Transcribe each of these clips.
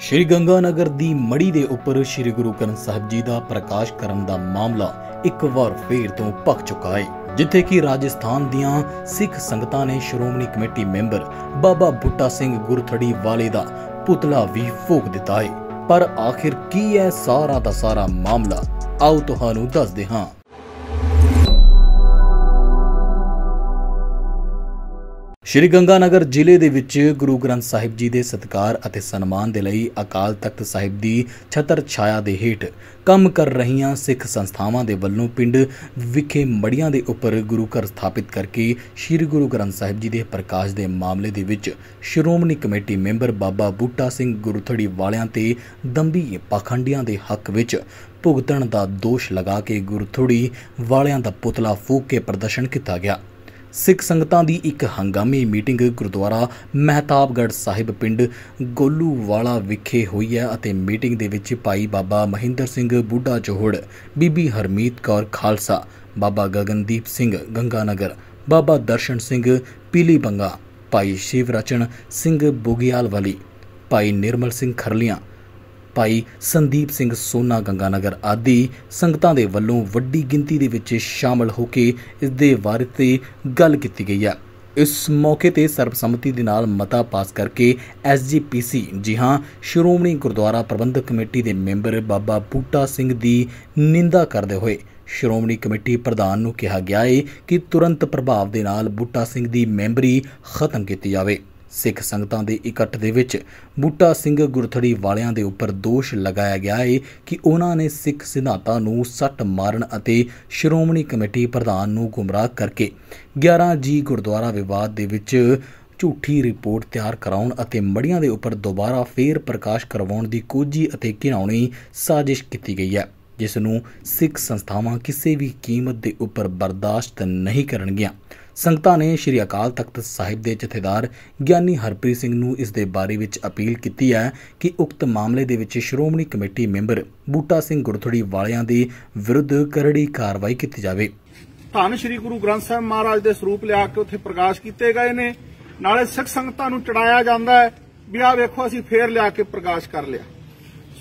ਸ਼੍ਰੀ ਗੰਗਾਨਗਰ ਦੀ ਮੜੀ ਦੇ ਉੱਪਰ ਸ਼੍ਰੀ ਗੁਰੂ ਗ੍ਰੰਥ ਸਾਹਿਬ ਜੀ ਦਾ ਪ੍ਰਕਾਸ਼ ਕਰਨ ਦਾ ਮਾਮਲਾ ਇੱਕ ਵਾਰ ਫੇਰ ਤੋਂ ਭਖ ਚੁੱਕਾ ਹੈ, ਜਿੱਥੇ ਕਿ ਰਾਜਸਥਾਨ ਦੀਆਂ ਸਿੱਖ ਸੰਗਤਾਂ ਨੇ ਸ਼੍ਰੋਮਣੀ ਕਮੇਟੀ ਮੈਂਬਰ ਬਾਬਾ ਬੁੱਟਾ ਸਿੰਘ ਗੁਰਥੜੀ ਵਾਲੇ ਦਾ ਪੁਤਲਾ ਵੀ ਫੂਕ ਦਿੱਤਾ ਹੈ। ਪਰ ਆਖਿਰ ਕੀ ਹੈ ਸਾਰਾ ਦਾ ਸਾਰਾ ਮਾਮਲਾ? ਆਓ ਤੁਹਾਨੂੰ ਦੱਸਦੇ ਹਾਂ। ਸ਼੍ਰੀ ਗੰਗਾਨਗਰ ਜ਼ਿਲ੍ਹੇ ਦੇ ਵਿੱਚ ਗੁਰੂ ਗ੍ਰੰਥ ਸਾਹਿਬ ਜੀ ਦੇ ਸਤਿਕਾਰ ਅਤੇ ਸਨਮਾਨ ਦੇ ਲਈ ਅਕਾਲ ਤਖਤ ਸਾਹਿਬ ਦੀ ਛਤਰ ਛਾਇਆ ਦੇ ਹੇਠ ਕੰਮ ਕਰ ਰਹੀਆਂ ਸਿੱਖ ਸੰਸਥਾਵਾਂ ਦੇ ਵੱਲੋਂ ਪਿੰਡ ਵਿਖੇ ਮੜੀਆਂ ਦੇ ਉੱਪਰ ਗੁਰੂ ਘਰ ਸਥਾਪਿਤ ਕਰਕੇ ਸ਼੍ਰੀ ਗੁਰੂ ਗ੍ਰੰਥ ਸਾਹਿਬ ਜੀ ਦੇ ਪ੍ਰਕਾਸ਼ ਦੇ ਮਾਮਲੇ ਦੇ ਵਿੱਚ ਸ਼੍ਰੋਮਣੀ ਕਮੇਟੀ ਮੈਂਬਰ ਬਾਬਾ ਬੂਟਾ ਸਿੰਘ ਗੁਰਥੜੀ ਵਾਲਿਆਂ ਤੇ ਦੰਬੀ ਪਾਖੰਡੀਆਂ ਦੇ ਹੱਕ ਵਿੱਚ ਭੁਗਤਣ ਦਾ ਦੋਸ਼ ਲਗਾ ਕੇ ਗੁਰਥੜੀ ਵਾਲਿਆਂ ਦਾ ਪੁਤਲਾ ਫੂਕ ਕੇ ਪ੍ਰਦਰਸ਼ਨ ਕੀਤਾ ਗਿਆ। ਸਿੱਖ ਸੰਗਤਾਂ ਦੀ ਇੱਕ ਹੰਗਾਮੀ ਮੀਟਿੰਗ ਗੁਰਦੁਆਰਾ ਮਹਿਤਾਬਗੜ੍ਹ ਸਾਹਿਬ ਪਿੰਡ ਗੋਲੂਵਾਲਾ ਵਿਖੇ ਹੋਈ ਹੈ ਅਤੇ ਮੀਟਿੰਗ ਦੇ ਵਿੱਚ ਭਾਈ ਬਾਬਾ ਮਹਿੰਦਰ ਸਿੰਘ ਬੁੱਢਾ ਚੋਹੜ, ਬੀਬੀ ਹਰਮੀਤ ਕੌਰ ਖਾਲਸਾ, ਬਾਬਾ ਗਗਨਦੀਪ ਸਿੰਘ ਗੰਗਾਨਗਰ, ਬਾਬਾ ਦਰਸ਼ਨ ਸਿੰਘ ਪੀਲੀਬੰਗਾ ਭਾਈ ਸ਼ਿਵ ਰਚਨ ਸਿੰਘ ਬੁਗਿਆਲ ਵਾਲੀ, ਭਾਈ ਨਿਰਮਲ ਸਿੰਘ ਖਰਲੀਆਂ ਭਾਈ ਸੰਦੀਪ ਸਿੰਘ ਸੋਨਾ ਗੰਗਾਨਗਰ ਆਦਿ ਸੰਗਤਾਂ ਦੇ ਵੱਲੋਂ ਵੱਡੀ ਗਿਣਤੀ ਦੇ ਵਿੱਚ ਸ਼ਾਮਲ ਹੋ ਕੇ ਇਸ ਦੇ ਬਾਰੇ ਤੇ ਗੱਲ ਕੀਤੀ ਗਈ ਹੈ। ਇਸ ਮੌਕੇ ਤੇ ਸਰਬਸੰਮਤੀ ਦੇ ਨਾਲ ਮਤਾ ਪਾਸ ਕਰਕੇ ਐਸਜੀਪੀਸੀ ਜੀ ਹਾਂ ਸ਼੍ਰੋਮਣੀ ਗੁਰਦੁਆਰਾ ਪ੍ਰਬੰਧਕ ਕਮੇਟੀ ਦੇ ਮੈਂਬਰ ਬਾਬਾ ਬੂਟਾ ਸਿੰਘ ਦੀ ਨਿੰਦਾ ਕਰਦੇ ਹੋਏ ਸ਼੍ਰੋਮਣੀ ਕਮੇਟੀ ਪ੍ਰਧਾਨ ਨੂੰ ਕਿਹਾ ਗਿਆ ਹੈ ਕਿ ਤੁਰੰਤ ਪ੍ਰਭਾਵ ਦੇ ਨਾਲ ਬੂਟਾ ਸਿੰਘ ਦੀ ਮੈਂਬਰੀ ਖਤਮ ਕੀਤੀ ਜਾਵੇ। ਸਿੱਖ ਸੰਗਤਾਂ ਦੇ ਇਕੱਠ ਦੇ ਵਿੱਚ ਬੂਟਾ ਸਿੰਘ ਗੁਰਥੜੀ ਵਾਲਿਆਂ ਦੇ ਉੱਪਰ ਦੋਸ਼ ਲਗਾਇਆ ਗਿਆ ਹੈ ਕਿ ਉਹਨਾਂ ਨੇ ਸਿੱਖ ਸਿਧਾਂਤਾਂ ਨੂੰ ਸੱਟ ਮਾਰਨ ਅਤੇ ਸ਼੍ਰੋਮਣੀ ਕਮੇਟੀ ਪ੍ਰਧਾਨ ਨੂੰ ਗੁੰਮਰਾਹ ਕਰਕੇ 11 ਜੀ ਗੁਰਦੁਆਰਾ ਵਿਵਾਦ ਦੇ ਵਿੱਚ ਝੂਠੀ ਰਿਪੋਰਟ ਤਿਆਰ ਕਰਾਉਣ ਅਤੇ ਮੜੀਆਂ ਦੇ ਉੱਪਰ ਦੁਬਾਰਾ ਫੇਰ ਪ੍ਰਕਾਸ਼ ਕਰਵਾਉਣ ਦੀ ਕੋਝੀ ਅਤੇ ਘਿਨਾਉਣੀ ਸਾਜ਼ਿਸ਼ ਕੀਤੀ ਗਈ ਹੈ, ਜਿਸ ਨੂੰ ਸਿੱਖ ਸੰਸਥਾਵਾਂ ਕਿਸੇ ਵੀ ਕੀਮਤ ਦੇ ਉੱਪਰ ਬਰਦਾਸ਼ਤ ਨਹੀਂ ਕਰਨਗੀਆਂ। ਸੰਗਤਾਂ ਨੇ ਸ਼੍ਰੀ ਅਕਾਲ ਤਖਤ ਸਾਹਿਬ ਦੇ ਜਥੇਦਾਰ ਗਿਆਨੀ ਹਰਪ੍ਰੀਤ ਸਿੰਘ ਨੂੰ ਇਸ ਦੇ ਬਾਰੇ ਵਿੱਚ ਅਪੀਲ ਕੀਤੀ ਹੈ ਕਿ ਉਕਤ ਮਾਮਲੇ ਦੇ ਵਿੱਚ ਸ਼੍ਰੋਮਣੀ ਕਮੇਟੀ ਮੈਂਬਰ ਬੂਟਾ ਸਿੰਘ ਗੁਰਥੜੀ ਵਾਲਿਆਂ ਦੇ ਵਿਰੁੱਧ ਕਰੜੀ ਕਾਰਵਾਈ ਕੀਤੀ ਜਾਵੇ। ਧੰਨ ਸ਼੍ਰੀ ਗੁਰੂ ਗ੍ਰੰਥ ਸਾਹਿਬ ਮਹਾਰਾਜ ਦੇ ਸਰੂਪ ਲਿਆ ਕੇ ਉੱਥੇ ਪ੍ਰਕਾਸ਼ ਕੀਤੇ ਗਏ ਨੇ। ਨਾਲੇ ਸਿੱਖ ਸੰਗਤਾਂ ਨੂੰ ਚੜਾਇਆ ਜਾਂਦਾ ਹੈ ਵੀ ਆਹ ਵੇਖੋ, ਅਸੀਂ ਫੇਰ ਲਿਆ ਕੇ ਪ੍ਰਕਾਸ਼ ਕਰ ਲਿਆ।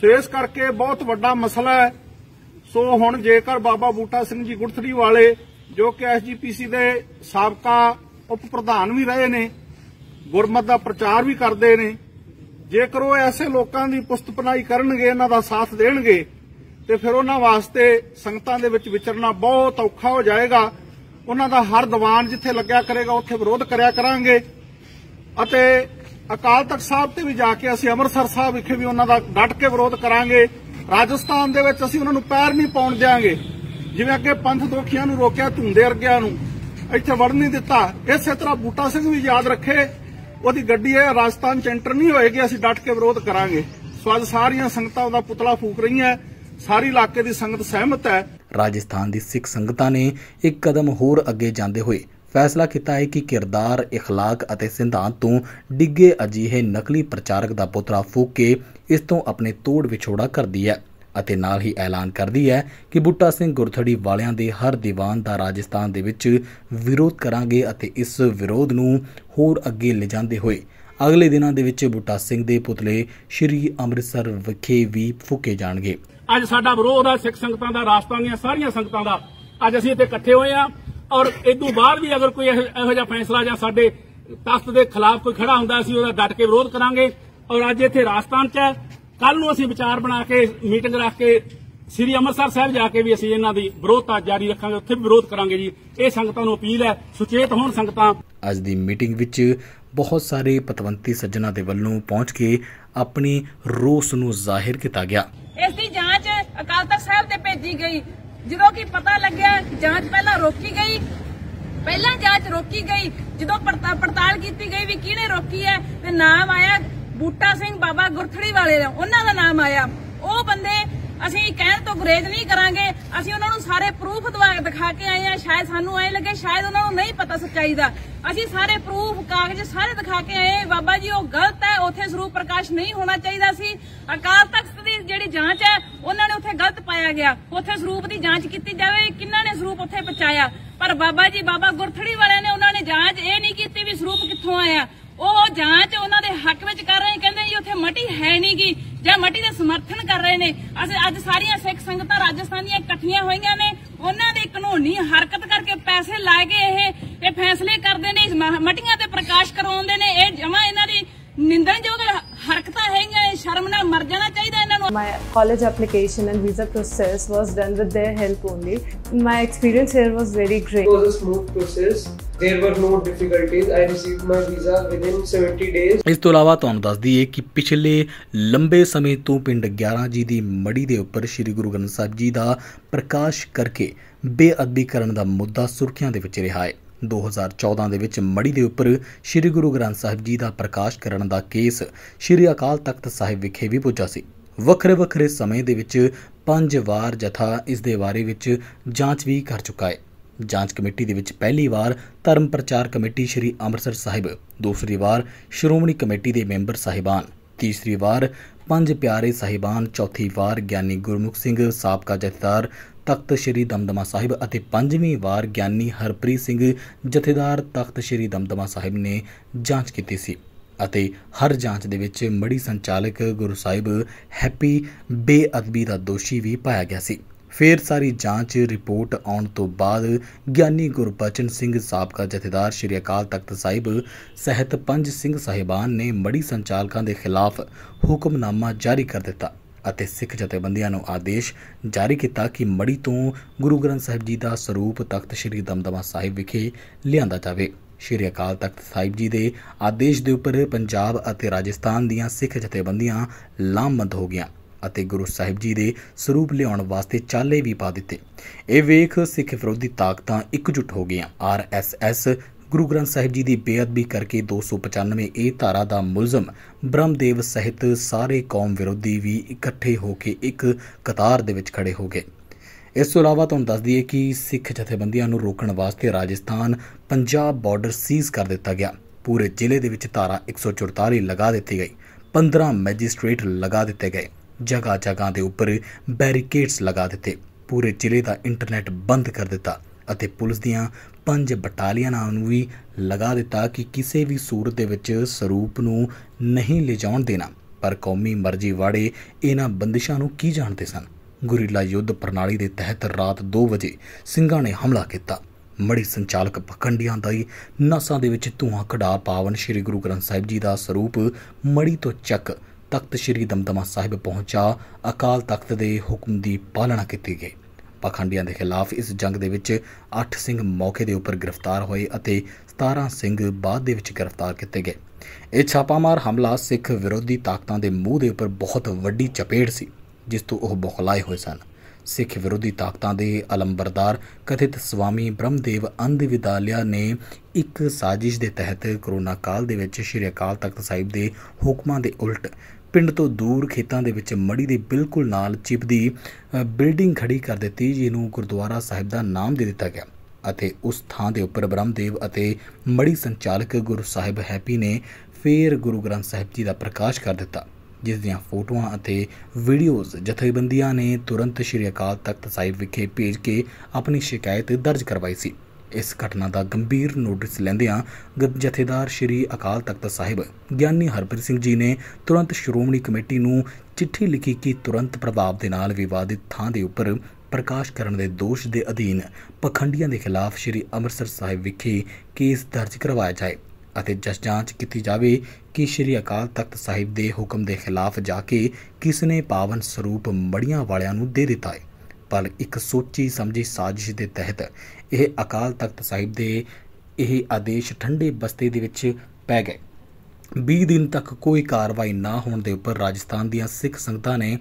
ਸੋ ਇਸ ਕਰਕੇ ਬਹੁਤ ਵੱਡਾ ਮਸਲਾ ਹੈ। ਸੋ ਹੁਣ ਜੇਕਰ ਬਾਬਾ ਬੂਟਾ ਸਿੰਘ ਜੀ ਗੁਰਥੜੀ ਵਾਲੇ ਜੋ ਕਿ ਐਸਜੀਪੀਸੀ ਦੇ ਸਾਬਕਾ ਉਪ ਪ੍ਰਧਾਨ ਵੀ ਰਹੇ ਨੇ, ਗੁਰਮਤ ਦਾ ਪ੍ਰਚਾਰ ਵੀ ਕਰਦੇ ਨੇ। ਜੇਕਰ ਉਹ ਐਸੇ ਲੋਕਾਂ ਦੀ ਪੁਸਤਪਨਾਈ ਕਰਨਗੇ, ਇਹਨਾਂ ਦਾ ਸਾਥ ਦੇਣਗੇ, ਤੇ ਫਿਰ ਉਹਨਾਂ ਵਾਸਤੇ ਸੰਗਤਾਂ ਦੇ ਵਿੱਚ ਵਿਚਰਨਾ ਬਹੁਤ ਔਖਾ ਹੋ ਜਾਏਗਾ। ਉਹਨਾਂ ਦਾ ਹਰ ਦੀਵਾਨ ਜਿੱਥੇ ਲੱਗਿਆ ਕਰੇਗਾ, ਉੱਥੇ ਵਿਰੋਧ ਕਰਿਆ ਕਰਾਂਗੇ। ਅਤੇ ਅਕਾਲ ਤਖਤ ਸਾਹਿਬ ਤੇ ਵੀ ਜਾ ਕੇ ਅਸੀਂ ਅੰਮ੍ਰਿਤਸਰ ਸਾਹਿਬ ਵਿਖੇ ਵੀ ਉਹਨਾਂ ਦਾ ਡਟ ਕੇ ਵਿਰੋਧ ਕਰਾਂਗੇ। ਰਾਜਸਥਾਨ ਦੇ ਵਿੱਚ ਅਸੀਂ ਉਹਨਾਂ ਨੂੰ ਪੈਰ ਨਹੀਂ ਪਾਉਣ ਦਿਆਂਗੇ। ਜਿਵੇਂ ਅੱਗੇ ਪੰਥ ਦੋਖੀਆਂ ਨੂੰ ਰੋਕਿਆ ਧੁੰਦੇ ਅਰਗਿਆਂ ਨੂੰ ਇੱਥੇ ਵੜ ਨਹੀਂ ਦਿੱਤਾ ਇਸੇ ਤਰ੍ਹਾਂ ਬੂਟਾ ਸਿੰਘ ਵੀ ਯਾਦ ਰੱਖੇ ਉਹਦੀ ਗੱਡੀ ਇਹ ਰਾਜਸਥਾਨ ਚ ਐਂਟਰ ਨਹੀਂ ਹੋਏਗੀ ਅਸੀਂ ਡਟ ਕੇ ਵਿਰੋਧ ਕਰਾਂਗੇ ਸੋ ਅੱਜ ਸਾਰੀਆਂ ਸੰਗਤਾਂ ਉਹਦਾ ਪੁਤਲਾ ਫੂਕ ਰਹੀਆਂ ਸਾਰੀ ਇਲਾਕੇ ਦੀ ਸੰਗਤ ਸਹਿਮਤ ਹੈ ਰਾਜਸਥਾਨ ਦੀ ਸਿੱਖ ਸੰਗਤਾਂ ਨੇ ਇੱਕ ਕਦਮ ਹੋਰ ਅੱਗੇ ਜਾਂਦੇ ਹੋਏ ਫੈਸਲਾ ਕੀਤਾ ਹੈ ਕਿ ਕਿਰਦਾਰ اخلاق ਅਤੇ ਸਿਧਾਂਤ ਤੋਂ ਡਿੱਗੇ ਅਜਿਹੇ ਨਕਲੀ ਪ੍ਰਚਾਰਕ ਦਾ ਪੁਤਲਾ ਫੂਕ ਕੇ ਇਸ ਤੋਂ ਆਪਣੇ ਤੋੜ ਵਿਛੋੜਾ ਕਰਦੀ ਹੈ ਅਤੇ ਨਾਲ ਹੀ ਐਲਾਨ ਕਰਦੀ ਹੈ ਕਿ ਬੁੱਟਾ ਸਿੰਘ ਗੁਰਥੜੀ ਵਾਲਿਆਂ ਦੇ ਹਰ ਦੀਵਾਨ ਦਾ ਰਾਜਸਥਾਨ ਦੇ ਵਿੱਚ ਵਿਰੋਧ ਕਰਾਂਗੇ ਅਤੇ ਇਸ ਵਿਰੋਧ ਨੂੰ ਹੋਰ ਅੱਗੇ ਲਿਜਾਂਦੇ ਹੋਏ ਅਗਲੇ ਦਿਨਾਂ ਦੇ ਵਿੱਚ ਬੁੱਟਾ ਸਿੰਘ ਦੇ ਪੁਤਲੇ ਸ਼੍ਰੀ ਅੰਮ੍ਰਿਤਸਰ ਵਿਖੇ ਵੀ ਫੂਕੇ ਜਾਣਗੇ। ਅੱਜ ਸਾਡਾ ਵਿਰੋਧ ਆ ਸਿੱਖ ਸੰਗਤਾਂ ਦਾ, ਰਾਜਸਥਾਨ ਦੀਆਂ ਸਾਰੀਆਂ ਸੰਗਤਾਂ ਦਾ। ਅੱਜ ਅਸੀਂ ਇੱਥੇ ਇਕੱਠੇ ਹੋਏ ਆ ਔਰ ਇਦੋਂ ਬਾਅਦ ਵੀ ਅਗਰ ਕੋਈ ਇਹੋ ਜਿਹਾ ਫੈਸਲਾ ਜਾਂ ਸਾਡੇ ਤਖਤ ਦੇ ਖਿਲਾਫ ਕੋਈ ਖੜਾ ਹੁੰਦਾ, ਅਸੀਂ ਉਹਦਾ ਡਟ ਕੇ ਵਿਰੋਧ ਕਰਾਂਗੇ। ਔਰ ਅੱਜ ਇੱਥੇ ਰਾਜਸਥਾਨ 'ਚ ਕੱਲ ਨੂੰ ਅਸੀਂ ਵਿਚਾਰ ਬਣਾ ਕੇ ਮੀਟਿੰਗ ਰੱਖ ਕੇ ਸ੍ਰੀ ਅੰਮ੍ਰਿਤਸਰ ਸਾਹਿਬ ਜਾ ਕੇ ਵੀ ਅਸੀਂ ਇਹਨਾਂ ਦੀ ਵਿਰੋਧਤਾ ਜਾਰੀ ਰੱਖਾਂਗੇ ਉੱਥੇ ਵੀ ਵਿਰੋਧ ਕਰਾਂਗੇ ਜੀ। ਇਹ ਸੰਗਤਾਂ ਨੂੰ ਅਪੀਲ ਹੈ ਸੁਚੇਤ ਹੋਣ ਸੰਗਤਾਂ। ਅੱਜ ਦੀ ਮੀਟਿੰਗ ਵਿੱਚ ਬਹੁਤ ਸਾਰੇ ਪਤਵੰਤੀ ਸੱਜਣਾ ਦੇ ਵੱਲੋਂ ਪਹੁੰਚ ਕੇ ਆਪਣੀ ਰੋਸ ਨੂੰ ਜ਼ਾਹਿਰ ਕੀਤਾ ਗਿਆ। ਇਸ ਦੀ ਜਾਂਚ ਅਕਾਲ ਤਖਤ ਸਾਹਿਬ ਤੇ ਭੇਜੀ ਗਈ। ਜਦੋਂ ਕਿ ਪਤਾ ਲੱਗਿਆ ਜਾਂਚ ਪਹਿਲਾਂ ਰੋਕੀ ਗਈ। ਪਹਿਲਾਂ ਜਾਂਚ ਰੋਕੀ ਗਈ। ਜਦੋਂ ਪੜਤਾ- ਪੜਤਾਲ ਕੀਤੀ ਗਈ ਵੀ ਕਿਹਨੇ ਰੋਕੀ ਹੈ ਤੇ ਨਾਮ ਆਇਆ ਬੂਟਾ ਸਿੰਘ ਬਾਬਾ ਗੁਰਥੜੀ ਵਾਲੇ ਦਾ, ਉਹਨਾਂ ਦਾ ਨਾਮ ਆਇਆ। ਉਹ ਬੰਦੇ ਅਸੀਂ ਕਹਿਣ ਤੋਂ ਗੁਰੇਜ਼ ਨਹੀਂ ਕਰਾਂਗੇ, ਅਸੀਂ ਉਹਨਾਂ ਨੂੰ ਸਾਰੇ ਪ੍ਰੂਫ ਦਿਖਾ ਕੇ ਆਏ ਆ, ਸ਼ਾਇਦ ਸਾਨੂੰ ਐ ਲੱਗੇ, ਸ਼ਾਇਦ ਉਹਨਾਂ ਨੂੰ ਨਹੀਂ ਪਤਾ ਸੱਚਾਈ ਦਾ। ਅਸੀਂ ਸਾਰੇ ਪ੍ਰੂਫ ਕਾਗਜ਼ ਸਾਰੇ ਦਿਖਾ ਕੇ ਆਏ, ਬਾਬਾ ਜੀ, ਉਹ ਗਲਤ ਹੈ, ਉੱਥੇ ਸਰੂਪ ਪ੍ਰਕਾਸ਼ ਨਹੀਂ ਹੋਣਾ ਚਾਹੀਦਾ ਸੀ। ਅਕਾਲ ਤਖਤ ਦੀ ਜਿਹੜੀ ਜਾਂਚ ਹੈ, ਉਹਨਾਂ ਨੇ ਉੱਥੇ ਗਲਤ ਪਾਇਆ ਗਿਆ। ਉੱਥੇ ਸਰੂਪ ਦੀ ਜਾਂਚ ਕੀਤੀ ਜਾਵੇ, ਕਿੰਨਾਂ ਨੇ ਸਰੂਪ ਉੱਥੇ ਪਹੁੰਚਾਇਆ? ਪਰ ਬਾਬਾ ਜੀ, ਬਾਬਾ ਗੁਰਥੜੀ ਵਾਲਿਆਂ ਨੇ ਉਹਨਾਂ ਨੇ ਜਾਂਚ ਇਹ ਨਹੀਂ ਕੀਤੀ ਵੀ ਸਰੂਪ ਕਿੱਥੋਂ ਆਇਆ। ਉਹ ਜਾਂਚ ਉਹਨਾਂ ਦੇ ਹੱਕ ਵਿੱਚ ਕਰ ਰਹੇ ਕਹਿੰਦੇ ਜੀ ਉੱਥੇ ਮਟੀ ਹੈ ਨਹੀਂਗੀ ਜਾਂ ਮਟੀ ਦਾ ਸਮਰਥਨ ਕਰ ਰਹੇ ਨੇ। ਅਸੀਂ ਅੱਜ ਸਾਰੀਆਂ ਸਿੱਖ ਸੰਗਤਾਂ ਰਾਜਸਥਾਨ ਦੀਆਂ ਇਕੱਠੀਆਂ ਹੋਈਆਂ ਨੇ। ਉਹਨਾਂ ਦੀ ਕਾਨੂੰਨੀ ਹਰਕਤ ਕਰਕੇ ਪੈਸੇ ਲਾ ਕੇ ਇਹ ਇਹ ਫੈਸਲੇ ਕਰਦੇ ਨੇ। ਮਟੀਆਂ ਤੇ ਪ੍ਰਕਾਸ਼ ਕਰਵਾਉਂਦੇ ਨੇ। ਇਹ ਜਮਾ ਇਹਨਾਂ ਦੀ ਨਿੰਦਣਯੋਗ ਹਰਕਤਾਂ ਹੈਗੀਆਂ। ਇਹ ਸ਼ਰਮ ਨਾਲ ਮਰ ਜਾਣਾ ਚਾਹੀਦਾ ਇਹਨਾਂ ਨੂੰ। College application and visa process was done with their help only. My experience here was very great. It was a smooth process. There were no difficulties. I received my visa within 70 days. ਇਸ ਤੋਂ ਇਲਾਵਾ ਤੁਹਾਨੂੰ ਦੱਸ ਦਈਏ ਕਿ ਪਿਛਲੇ ਲੰਬੇ ਸਮੇਂ ਤੋਂ ਪਿੰਡ 11 ਜੀ ਦੀ ਮੜੀ ਦੇ ਉੱਪਰ ਸ੍ਰੀ ਗੁਰੂ ਗ੍ਰੰਥ ਸਾਹਿਬ ਜੀ ਦਾ ਪ੍ਰਕਾਸ਼ ਕਰਕੇ ਬੇਅਦਬੀ ਕਰਨ ਦਾ ਮੁੱਦਾ ਸੁਰਖੀਆਂ ਦੇ ਵਿੱਚ ਰਿਹਾ ਹੈ 2014 ਦੇ ਵਿੱਚ ਮੜੀ ਦੇ ਉੱਪਰ ਸ੍ਰੀ ਗੁਰੂ ਗ੍ਰੰਥ ਸਾਹਿਬ ਜੀ ਦਾ ਪ੍ਰਕਾਸ਼ ਕਰਨ ਦਾ ਕੇਸ ਸ੍ਰੀ ਅਕਾਲ ਤਖਤ ਸਾਹਿਬ ਵਿਖੇ ਵੀ ਪੁੱਜਾ ਸੀ ਵੱਖਰੇ ਵੱਖਰੇ ਸਮੇਂ ਦੇ ਵਿੱਚ ਪੰਜ ਵਾਰ ਜਥਾ ਇਸ ਦੇ ਬਾਰੇ ਵਿੱਚ ਜਾਂਚ ਵੀ ਕਰ ਚੁੱਕਾ ਹੈ ਜਾਂਚ ਕਮੇਟੀ ਦੇ ਵਿੱਚ ਪਹਿਲੀ ਵਾਰ ਧਰਮ ਪ੍ਰਚਾਰ ਕਮੇਟੀ ਸ੍ਰੀ ਅੰਮ੍ਰਿਤਸਰ ਸਾਹਿਬ, ਦੂਸਰੀ ਵਾਰ ਸ਼੍ਰੋਮਣੀ ਕਮੇਟੀ ਦੇ ਮੈਂਬਰ ਸਾਹਿਬਾਨ, ਤੀਸਰੀ ਵਾਰ ਪੰਜ ਪਿਆਰੇ ਸਾਹਿਬਾਨ, ਚੌਥੀ ਵਾਰ ਗਿਆਨੀ ਗੁਰਮੁਖ ਸਿੰਘ ਸਾਬਕਾ ਜਥੇਦਾਰ ਤਖਤ ਸ੍ਰੀ ਦਮਦਮਾ ਸਾਹਿਬ ਅਤੇ ਪੰਜਵੀਂ ਵਾਰ ਗਿਆਨੀ ਹਰਪ੍ਰੀਤ ਸਿੰਘ ਜਥੇਦਾਰ ਤਖਤ ਸ੍ਰੀ ਦਮਦਮਾ ਸਾਹਿਬ ਨੇ ਜਾਂਚ ਕੀਤੀ ਸੀ ਅਤੇ ਹਰ ਜਾਂਚ ਦੇ ਵਿੱਚ ਮੜੀ ਸੰਚਾਲਕ ਗੁਰੂ ਸਾਹਿਬ ਹੈਪੀ ਬੇਅਦਬੀ ਦਾ ਦੋਸ਼ੀ ਵੀ ਪਾਇਆ ਗਿਆ ਸੀ। ਫਿਰ ਸਾਰੀ ਜਾਂਚ ਰਿਪੋਰਟ ਆਉਣ ਤੋਂ ਬਾਅਦ ਗਿਆਨੀ ਗੁਰਬਚਨ ਸਿੰਘ ਸਾਬਕਾ ਜਥੇਦਾਰ ਸ਼੍ਰੀ ਅਕਾਲ ਤਖਤ ਸਾਹਿਬ ਸਹਿਤ ਪੰਜ ਸਿੰਘ ਸਾਹਿਬਾਨ ਨੇ ਮੜੀ ਸੰਚਾਲਕਾਂ ਦੇ ਖਿਲਾਫ ਹੁਕਮਨਾਮਾ ਜਾਰੀ ਕਰ ਦਿੱਤਾ ਅਤੇ ਸਿੱਖ ਜਥੇਬੰਦੀਆਂ ਨੂੰ ਆਦੇਸ਼ ਜਾਰੀ ਕੀਤਾ ਕਿ ਮੜੀ ਤੋਂ ਗੁਰੂ ਗ੍ਰੰਥ ਸਾਹਿਬ ਜੀ ਦਾ ਸਰੂਪ ਤਖਤ ਸ੍ਰੀ ਦਮਦਮਾ ਸਾਹਿਬ ਵਿਖੇ ਲਿਆਂਦਾ ਜਾਵੇ। ਸ਼੍ਰੀ ਅਕਾਲ ਤਖਤ ਸਾਹਿਬ ਜੀ ਦੇ ਆਦੇਸ਼ ਦੇ ਉੱਪਰ ਪੰਜਾਬ ਅਤੇ ਰਾਜਸਥਾਨ ਦੀਆਂ ਸਿੱਖ ਜਥੇਬੰਦੀਆਂ ਲਾਮਬੰਦ ਹੋ ਗਈਆਂ। ਅਤੇ ਗੁਰੂ ਸਾਹਿਬ ਜੀ ਦੇ ਸਰੂਪ ਲਿਆਉਣ ਵਾਸਤੇ ਚਾਲੇ ਵੀ ਪਾ ਦਿੱਤੇ। ਇਹ ਵੇਖ ਸਿੱਖ ਵਿਰੋਧੀ ਤਾਕਤਾਂ ਇਕਜੁੱਟ ਹੋ ਗਈਆਂ। ਆਰਐਸਐਸ ਗੁਰੂ ਗ੍ਰੰਥ ਸਾਹਿਬ ਜੀ ਦੀ ਬੇਅਦਬੀ ਕਰਕੇ 295 ਏ ਧਾਰਾ ਦਾ ਮੁਲਜ਼ਮ ਬ੍ਰਹਮਦੇਵ ਸਹਿਤ ਸਾਰੇ ਕੌਮ ਵਿਰੋਧੀ ਵੀ ਇਕੱਠੇ ਹੋ ਕੇ ਇੱਕ ਕਤਾਰ ਦੇ ਵਿੱਚ ਖੜੇ ਹੋ ਗਏ। ਇਸ ਤੋਂ ਇਲਾਵਾ ਤੁਹਾਨੂੰ ਦੱਸ ਦਈਏ ਕਿ ਸਿੱਖ ਜਥੇਬੰਦੀਆਂ ਨੂੰ ਰੋਕਣ ਵਾਸਤੇ ਰਾਜਸਥਾਨ ਪੰਜਾਬ ਬਾਰਡਰ ਸੀਜ਼ ਕਰ ਦਿੱਤਾ ਗਿਆ। ਪੂਰੇ ਜ਼ਿਲ੍ਹੇ ਦੇ ਵਿੱਚ ਧਾਰਾ 144 ਲਗਾ ਦਿੱਤੀ ਗਈ। 15 ਮੈਜਿਸਟ੍ਰੇਟ ਲਗਾ ਦਿੱਤੇ ਗਏ। ਜਗ੍ਹਾ ਜਗ੍ਹਾ ਦੇ ਉੱਪਰ ਬੈਰੀਕੇਡਸ ਲਗਾ ਦਿੱਤੇ। ਪੂਰੇ ਜ਼ਿਲ੍ਹੇ ਦਾ ਇੰਟਰਨੈਟ ਬੰਦ ਕਰ ਦਿੱਤਾ ਅਤੇ ਪੁਲਿਸ ਦੀਆਂ ਪੰਜ ਬਟਾਲੀਅਨਾਂ ਨੂੰ ਵੀ ਲਗਾ ਦਿੱਤਾ ਕਿ ਕਿਸੇ ਵੀ ਸੂਰਤ ਦੇ ਵਿੱਚ ਸਰੂਪ ਨੂੰ ਨਹੀਂ ਲਿਜਾਉਣ ਦੇਣਾ। ਪਰ ਕੌਮੀ ਮਰਜ਼ੀ ਵਾੜੇ ਇਹਨਾਂ ਬੰਦਿਸ਼ਾਂ ਨੂੰ ਕੀ ਜਾਣਦੇ ਸਨ? ਗੁਰੀਲਾ ਯੁੱਧ ਪ੍ਰਣਾਲੀ ਦੇ ਤਹਿਤ ਰਾਤ 2 ਵਜੇ ਸਿੰਘਾਂ ਨੇ ਹਮਲਾ ਕੀਤਾ। ਮੜੀ ਸੰਚਾਲਕ ਪਖੰਡੀਆਂ ਦਾ ਹੀ ਨਸਾਂ ਦੇ ਵਿੱਚ ਧੂਆਂ ਕਢਾ ਪਾਵਨ ਸ੍ਰੀ ਗੁਰੂ ਗ੍ਰੰਥ ਸਾਹਿਬ ਜੀ ਦਾ ਸਰੂਪ ਮੜੀ ਤੋਂ ਚੱਕ ਤਖਤ ਸ੍ਰੀ ਦਮਦਮਾ ਸਾਹਿਬ ਪਹੁੰਚਾ, ਅਕਾਲ ਤਖਤ ਦੇ ਹੁਕਮ ਦੀ ਪਾਲਣਾ ਕੀਤੀ ਗਈ। ਪਖੰਡੀਆਂ ਦੇ ਖਿਲਾਫ ਇਸ ਜੰਗ ਦੇ ਵਿੱਚ 8 ਸਿੰਘ ਮੌਕੇ ਦੇ ਉੱਪਰ ਗ੍ਰਿਫਤਾਰ ਹੋਏ ਅਤੇ 17 ਸਿੰਘ ਬਾਅਦ ਦੇ ਵਿੱਚ ਗ੍ਰਿਫਤਾਰ ਕੀਤੇ ਗਏ। ਇਹ ਛਾਪਾਮਾਰ ਹਮਲਾ ਸਿੱਖ ਵਿਰੋਧੀ ਤਾਕਤਾਂ ਦੇ ਮੂੰਹ ਦੇ ਉੱਪਰ ਬਹੁਤ ਵੱਡੀ ਚਪੇੜ ਸੀ, ਜਿਸ ਤੋਂ ਉਹ ਬੁਖਲਾਏ ਹੋਏ ਸਨ। ਸਿੱਖ ਵਿਰੋਧੀ ਤਾਕਤਾਂ ਦੇ ਅਲੰਬਰਦਾਰ ਕਥਿਤ ਸਵਾਮੀ ਬ੍ਰਹਮਦੇਵ ਅੰਧ ਵਿਦਾਲਿਆ ਨੇ ਇੱਕ ਸਾਜ਼ਿਸ਼ ਦੇ ਤਹਿਤ ਕਰੋਨਾ ਕਾਲ ਦੇ ਵਿੱਚ ਸ਼੍ਰੀ ਅਕਾਲ ਤਖਤ ਸਾਹਿਬ ਦੇ ਹੁਕਮਾਂ ਦੇ ਉਲਟ ਪਿੰਡ ਤੋਂ ਦੂਰ ਖੇਤਾਂ ਦੇ ਵਿੱਚ ਮੜੀ ਦੇ ਬਿਲਕੁਲ ਨਾਲ ਚਿਪਦੀ ਬਿਲਡਿੰਗ ਖੜੀ ਕਰ ਦਿੱਤੀ, ਜਿਹਨੂੰ ਗੁਰਦੁਆਰਾ ਸਾਹਿਬ ਦਾ ਨਾਮ ਦੇ ਦਿੱਤਾ ਗਿਆ। ਅਤੇ ਉਸ ਥਾਂ ਦੇ ਉੱਪਰ ਬ੍ਰਹਮਦੇਵ ਅਤੇ ਮੜੀ ਸੰਚਾਲਕ ਗੁਰੂ ਸਾਹਿਬ ਹੈਪੀ ਨੇ ਫੇਰ ਗੁਰੂ ਗ੍ਰੰਥ ਸਾਹਿਬ ਜੀ ਦਾ ਪ੍ਰਕਾਸ਼ ਕਰ ਦਿੱਤਾ, ਜਿਸ ਦੀਆਂ ਫੋਟੋਆਂ ਅਤੇ ਵੀਡੀਓਜ਼ ਜਥੇਬੰਦੀਆਂ ਨੇ ਤੁਰੰਤ ਸ਼੍ਰੀ ਅਕਾਲ ਤਖਤ ਸਾਹਿਬ ਵਿਖੇ ਭੇਜ ਕੇ ਆਪਣੀ ਸ਼ਿਕਾਇਤ ਦਰਜ ਕਰਵਾਈ ਸੀ। ਇਸ ਘਟਨਾ ਦਾ ਗੰਭੀਰ ਨੋਟਿਸ ਲੈਂਦਿਆਂ ਗ- ਜਥੇਦਾਰ ਸ਼੍ਰੀ ਅਕਾਲ ਤਖਤ ਸਾਹਿਬ, ਗਿਆਨੀ ਹਰਪ੍ਰੀਤ ਸਿੰਘ ਜੀ ਨੇ ਤੁਰੰਤ ਸ਼੍ਰੋਮਣੀ ਕਮੇਟੀ ਨੂੰ ਚਿੱਠੀ ਲਿਖੀ ਕਿ ਤੁਰੰਤ ਪ੍ਰਭਾਵ ਦੇ ਨਾਲ ਵਿਵਾਦਿਤ ਥਾਂ ਦੇ ਉੱਪਰ ਪ੍ਰਕਾਸ਼ ਕਰਨ ਦੇ ਦੋਸ਼ ਦੇ ਅਧੀਨ ਪਖੰਡੀਆਂ ਦੇ ਖਿਲਾਫ ਸ਼੍ਰੀ ਅੰਮ੍ਰਿਤਸਰ ਸਾਹਿਬ ਵਿਖੇ ਕੇਸ ਦਰਜ ਕਰਵਾਇਆ ਜਾਏ ਅਤੇ ਜਸ ਜਾਂਚ ਕੀਤੀ ਜਾਵੇ ਕਿ ਸ਼੍ਰੀ ਅਕਾਲ ਤਖਤ ਸਾਹਿਬ ਦੇ ਹੁਕਮ ਦੇ ਖਿਲਾਫ ਜਾ ਕੇ ਕਿਸ ਨੇ ਪਾਵਨ ਸਰੂਪ ਮੜੀਆਂ ਵਾਲਿਆਂ ਨੂੰ ਦੇ ਦਿੱਤਾ ਹੈ। ਪਰ ਇੱਕ ਸੋਚੀ ਸਮਝੀ ਸਾਜ਼ਿਸ਼ ਦੇ ਤਹਿਤ ਇਹ ਅਕਾਲ ਤਖਤ ਸਾਹਿਬ ਦੇ ਇਹ ਆਦੇਸ਼ ਠੰਡੇ ਬਸਤੇ ਦੇ ਵਿੱਚ ਪੈ ਗਏ। 20 ਦਿਨ ਤੱਕ ਕੋਈ ਕਾਰਵਾਈ ਨਾ ਹੋਣ ਦੇ ਉੱਪਰ ਰਾਜਸਥਾਨ ਦੀਆਂ ਸਿੱਖ ਸੰਗਤਾਂ ਨੇ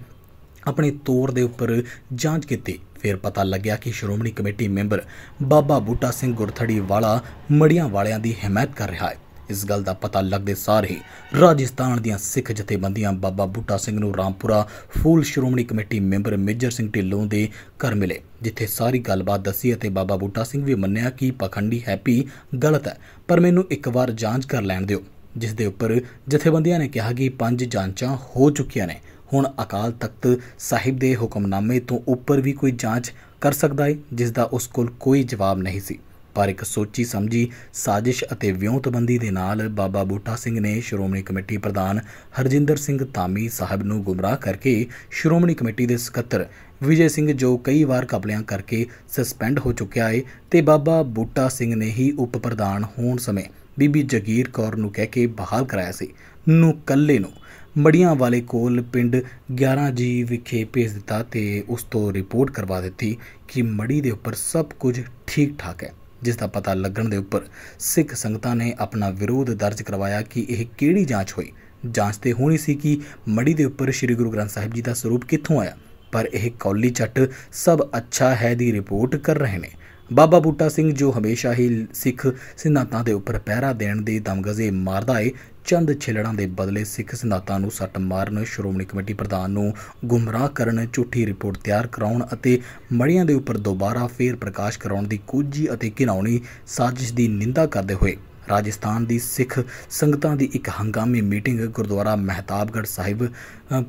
ਆਪਣੇ ਤੌਰ ਦੇ ਉੱਪਰ ਜਾਂਚ ਕੀਤੀ। ਫਿਰ ਪਤਾ ਲੱਗਿਆ ਕਿ ਸ਼੍ਰੋਮਣੀ ਕਮੇਟੀ ਮੈਂਬਰ ਬਾਬਾ ਬੂਟਾ ਸਿੰਘ ਗੁਰਥੜੀ ਵਾਲਾ ਮੜੀਆਂ ਵਾਲਿਆਂ ਦੀ ਹਮਾਇਤ ਕਰ ਰਿਹਾ ਹੈ। ਇਸ ਗੱਲ ਦਾ ਪਤਾ ਲੱਗਦੇ ਸਾਰ ਹੀ ਰਾਜਸਥਾਨ ਦੀਆਂ ਸਿੱਖ ਜਥੇਬੰਦੀਆਂ ਬਾਬਾ ਬੁੱਟਾ ਸਿੰਘ ਨੂੰ Rampura Phul Shiromani committee member major Singh Dhillon ਦੇ ਘਰ ਮਿਲੇ, ਜਿੱਥੇ ਸਾਰੀ ਗੱਲਬਾਤ ਦੱਸੀ ਅਤੇ ਬਾਬਾ ਬੂਟਾ ਸਿੰਘ ਵੀ ਮੰਨਿਆ ਕਿ ਪਖੰਡੀ ਹੈਪੀ ਗਲਤ ਹੈ, ਪਰ ਮੈਨੂੰ ਇੱਕ ਵਾਰ ਜਾਂਚ ਕਰ ਲੈਣ ਦਿਓ, ਜਿਸ ਦੇ ਉੱਪਰ ਜਥੇਬੰਦੀਆਂ ਨੇ ਕਿਹਾ ਕਿ ਪੰਜ ਜਾਂਚਾਂ ਹੋ ਚੁੱਕੀਆਂ ਨੇ। ਹੁਣ ਅਕਾਲ ਤਖਤ ਸਾਹਿਬ ਦੇ ਹੁਕਮਨਾਮੇ ਤੋਂ ਉੱਪਰ ਵੀ ਕੋਈ ਜਾਂਚ ਕਰ ਸਕਦਾ ਹੈ ਜਿਸ ਦਾ ਉਸ ਕੋਲ ਕੋਈ ਜਵਾਬ ਨਹੀਂ ਸੀ। ਪਰ ਇੱਕ ਸੋਚੀ ਸਮਝੀ ਸਾਜ਼ਿਸ਼ ਅਤੇ ਵਿਉਂਤਬੰਦੀ ਦੇ ਨਾਲ ਬਾਬਾ ਬੂਟਾ ਸਿੰਘ ਨੇ ਸ਼੍ਰੋਮਣੀ ਕਮੇਟੀ ਪ੍ਰਧਾਨ ਹਰਜਿੰਦਰ ਸਿੰਘ ਧਾਮੀ ਸਾਹਿਬ ਨੂੰ ਗੁੰਮਰਾਹ ਕਰਕੇ ਸ਼੍ਰੋਮਣੀ ਕਮੇਟੀ ਦੇ ਸਕੱਤਰ ਵਿਜੇ ਸਿੰਘ ਜੋ ਕਈ ਵਾਰ ਕਪਲਿਆਂ ਕਰਕੇ ਸਸਪੈਂਡ ਹੋ ਚੁੱਕਿਆ ਹੈ ਤੇ ਬਾਬਾ ਬੂਟਾ ਸਿੰਘ ਨੇ ਹੀ ਉਪ ਪ੍ਰਧਾਨ ਹੋਣ ਸਮੇਂ ਬੀਬੀ ਜਗੀਰ ਕੌਰ ਨੂੰ ਕਹਿ ਕੇ ਬਹਾਲ ਕਰਾਇਆ ਸੀ। ਨੂੰ ਕੱਲੇ ਨੂੰ ਮੜੀਆਂ ਵਾਲੇ ਕੋਲ ਪਿੰਡ 11 ਜੀ ਵਿਖੇ ਭੇਜ ਦਿੱਤਾ ਤੇ ਉਸ ਤੋਂ ਰਿਪੋਰਟ ਕਰਵਾ ਦਿੱਤੀ ਕਿ ਮੜੀ ਦੇ ਉੱਪਰ ਸਭ ਕੁਝ ਠੀਕ ਠਾਕ ਹੈ। ਜਿਸ ਦਾ ਪਤਾ ਲੱਗਣ ਦੇ ਉੱਪਰ ਸਿੱਖ ਸੰਗਤਾਂ ਨੇ ਆਪਣਾ ਵਿਰੋਧ ਦਰਜ ਕਰਵਾਇਆ ਕਿ ਇਹ ਕਿਹੜੀ ਜਾਂਚ ਹੋਈ। ਜਾਂਚ ਤੇ ਹੋਣੀ ਸੀ ਕਿ ਮੜੀ ਦੇ ਉੱਪਰ ਸ੍ਰੀ ਗੁਰੂ ਗ੍ਰੰਥ ਸਾਹਿਬ ਜੀ ਦਾ ਸਰੂਪ ਕਿੱਥੋਂ ਆਇਆ। ਪਰ ਇਹ ਕੌਲੀ ਚੱਟ ਸਭ ਅੱਛਾ ਹੈ ਦੀ ਰਿਪੋਰਟ ਕਰ ਰਹੇ ਨੇ। ਬਾਬਾ ਬੂਟਾ ਸਿੰਘ ਜੋ ਹਮੇਸ਼ਾ ਹੀ ਸਿੱਖ ਸਿਧਾਂਤਾਂ ਦੇ ਉੱਪਰ ਪਹਿਰਾ ਦੇਣ ਦੇ ਦਮਗਜ਼ੇ ਮਾਰਦਾ ਏ ਚੰਦ ਛਿਲੜਾਂ ਦੇ ਬਦਲੇ ਸਿੱਖ ਸਿਧਾਂਤਾਂ ਨੂੰ ਸੱਟ ਮਾਰਨ ਸ਼੍ਰੋਮਣੀ ਕਮੇਟੀ ਪ੍ਰਧਾਨ ਨੂੰ ਗੁੰਮਰਾਹ ਕਰਨ ਝੂਠੀ ਰਿਪੋਰਟ ਤਿਆਰ ਕਰਾਉਣ ਅਤੇ ਮੜੀਆਂ ਦੇ ਉੱਪਰ ਦੁਬਾਰਾ ਫੇਰ ਪ੍ਰਕਾਸ਼ ਕਰਾਉਣ ਦੀ ਕੋਝੀ ਅਤੇ ਘਿਨਾਉਣੀ ਸਾਜ਼ਿਸ਼ ਦੀ ਨਿੰਦਾ ਕਰਦੇ ਹੋਏ ਰਾਜਸਥਾਨ ਦੀ ਸਿੱਖ ਸੰਗਤਾਂ ਦੀ ਇੱਕ ਹੰਗਾਮੀ ਮੀਟਿੰਗ ਗੁਰਦੁਆਰਾ ਮਹਿਤਾਬਗੜ੍ਹ ਸਾਹਿਬ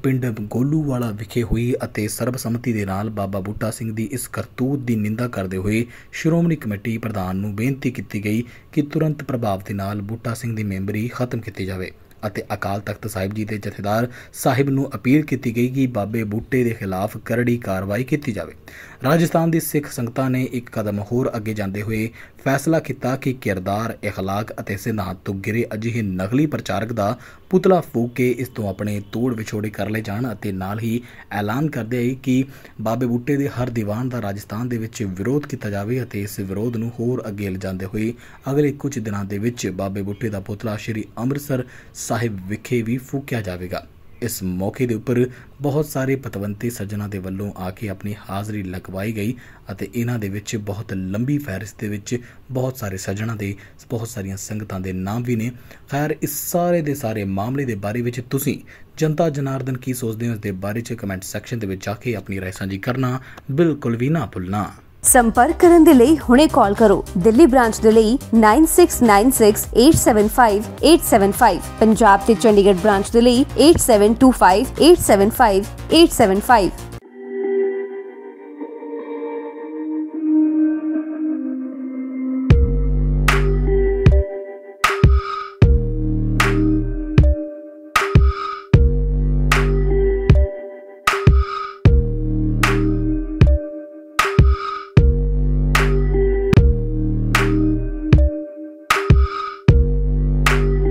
ਪਿੰਡ ਗੋਲੂਵਾਲਾ ਵਿਖੇ ਹੋਈ ਅਤੇ ਸਰਬਸੰਮਤੀ ਦੇ ਨਾਲ ਬਾਬਾ ਬੂਟਾ ਸਿੰਘ ਦੀ ਇਸ ਕਰਤੂਤ ਦੀ ਨਿੰਦਾ ਕਰਦੇ ਹੋਏ ਸ਼੍ਰੋਮਣੀ ਕਮੇਟੀ ਪ੍ਰਧਾਨ ਨੂੰ ਬੇਨਤੀ ਕੀਤੀ ਗਈ ਕਿ ਤੁਰੰਤ ਪ੍ਰਭਾਵ ਦੇ ਨਾਲ ਬੂਟਾ ਸਿੰਘ ਦੀ ਮੈਂਬਰੀ ਖਤਮ ਕੀਤੀ ਜਾਵੇ। ਅਤੇ ਅਕਾਲ ਤਖਤ ਸਾਹਿਬ ਜੀ ਦੇ ਜਥੇਦਾਰ ਸਾਹਿਬ ਨੂੰ ਅਪੀਲ ਕੀਤੀ ਗਈ ਕਿ ਬਾਬੇ ਬੂਟੇ ਦੇ ਖਿਲਾਫ ਕਰੜੀ ਕਾਰਵਾਈ ਕੀਤੀ ਜਾਵੇ ਰਾਜਸਥਾਨ ਦੀ ਸਿੱਖ ਸੰਗਤਾਂ ਨੇ ਇੱਕ ਕਦਮ ਹੋਰ ਅੱਗੇ ਜਾਂਦੇ ਹੋਏ ਫੈਸਲਾ ਕੀਤਾ ਕਿ ਕਿਰਦਾਰ اخلاق ਅਤੇ ਸਿਧਾਂਤ ਤੋਂ ਗਿਰੇ ਅਜਿਹੇ ਨਕਲੀ ਪ੍ਰਚਾਰਕ ਦਾ ਪੁਤਲਾ ਫੂਕ ਕੇ ਇਸ ਤੋਂ ਆਪਣੇ ਤੋੜ ਵਿਛੋੜੇ ਕਰ ਲਏ ਜਾਣ ਅਤੇ ਨਾਲ ਹੀ ਐਲਾਨ ਕਰਦੇ ਆਏ ਕਿ ਬਾਬੇ ਬੂਟੇ ਦੇ ਹਰ ਦੀਵਾਨ ਦਾ ਰਾਜਸਥਾਨ ਦੇ ਵਿੱਚ ਵਿਰੋਧ ਕੀਤਾ ਜਾਵੇ ਅਤੇ ਇਸ ਵਿਰੋਧ ਨੂੰ ਹੋਰ ਅੱਗੇ ਲਿਜਾਂਦੇ ਹੋਏ ਅਗਲੇ ਕੁਝ ਦਿਨਾਂ ਦੇ ਵਿੱਚ ਬਾਬੇ ਬੂਟੇ ਦਾ ਪੁਤਲਾ ਸ਼੍ਰੀ ਅੰਮ੍ਰਿਤਸਰ ਸਾਹਿਬ ਵਿਖੇ ਵੀ ਫੂਕਿਆ ਜਾਵੇਗਾ। ਇਸ ਮੌਕੇ ਦੇ ਉੱਪਰ ਬਹੁਤ ਸਾਰੇ ਪਤਵੰਤੇ ਸੱਜਣਾ ਦੇ ਵੱਲੋਂ ਆ ਕੇ ਆਪਣੀ ਹਾਜ਼ਰੀ ਲਗਵਾਈ ਗਈ ਅਤੇ ਇਹਨਾਂ ਦੇ ਵਿੱਚ ਬਹੁਤ ਲੰਬੀ ਫਹਿਰਿਸਤ ਦੇ ਵਿੱਚ ਬਹੁਤ ਸਾਰੇ ਸੱਜਣਾ ਦੇ, ਬਹੁਤ ਸਾਰੀਆਂ ਸੰਗਤਾਂ ਦੇ ਨਾਮ ਵੀ ਨੇ। ਖੈਰ, ਇਸ ਸਾਰੇ ਦੇ ਸਾਰੇ ਮਾਮਲੇ ਦੇ ਬਾਰੇ ਵਿੱਚ ਤੁਸੀਂ ਜਨਤਾ ਜਨਾਰਦਨ ਕੀ ਸੋਚਦੇ ਹੋ, ਇਸ ਦੇ ਬਾਰੇ ਚ ਕਮੈਂਟ ਸੈਕਸ਼ਨ ਦੇ ਵਿੱਚ ਜਾ ਕੇ ਆਪਣੀ ਰਾਏ ਸਾਂਝੀ ਕਰਨਾ ਬਿਲਕੁਲ ਵੀ ਨਾ ਭੁੱਲਣਾ। ਸੰਪਰਕ ਕਰਨ ਦੇ ਲਈ ਹੁਣੇ ਕਾਲ ਕਰੋ। ਦਿੱਲੀ ਬ੍ਰਾਂਚ ਦੇ ਲਈ 9696875875 ਪੰਜਾਬ ਤੇ ਚੰਡੀਗੜ੍ਹ ਬ੍ਰਾਂਚ ਦੇ ਲਈ 8725875875